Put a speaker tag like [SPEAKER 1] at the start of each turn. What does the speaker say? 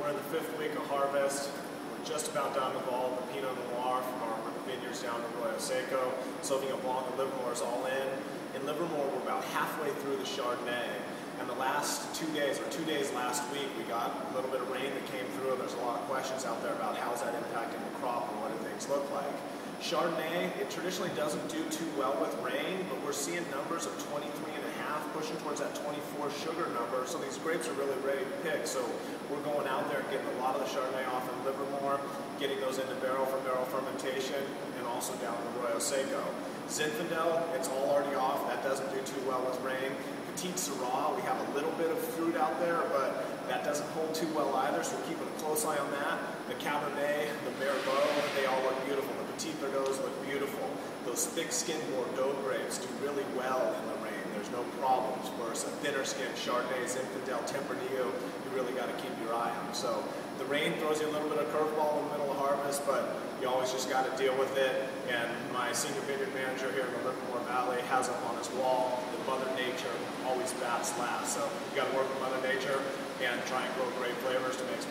[SPEAKER 1] we're in the fifth week of harvest. We're just about done with all the Pinot Noir from our vineyards down in Arroyo Seco. Sauvignon Blanc and Livermore is all in. In Livermore, we're about halfway through the Chardonnay. And the last two days, or two days last week, we got a little bit of rain that came through. And there's a lot of questions out there about how's that impacting the crop and what do things look like. Chardonnay, it traditionally doesn't do too well with rain, but we're seeing numbers of 23 and a half, pushing towards that 24 sugar number. So these grapes are really ready to pick. So we're going out there and getting a lot of the Chardonnay off in Livermore, getting those into barrel for barrel fermentation, and also down in Arroyo Seco. Zinfandel, it's all already off. That doesn't do too well with rain. Petite Sirah, we have a little bit of fruit out there, but that doesn't hold too well either, so we're keeping a close eye on that. The Cabernet, the Merlot, they all look beautiful. The Petit Verdots look beautiful. Those thick-skinned Bordeaux grapes do really well in the rain. There's no problems. Whereas a thinner-skinned Chardonnay, Zinfandel, Tempranillo, you really got to keep your eye on. So the rain throws you a little bit of curveball in the middle of harvest, but you always just got to deal with it. And my senior vineyard manager here in the Livermore Valley has up on his wall that Mother Nature always bats last. So you got to work with Mother Nature and try and grow great flavors to make.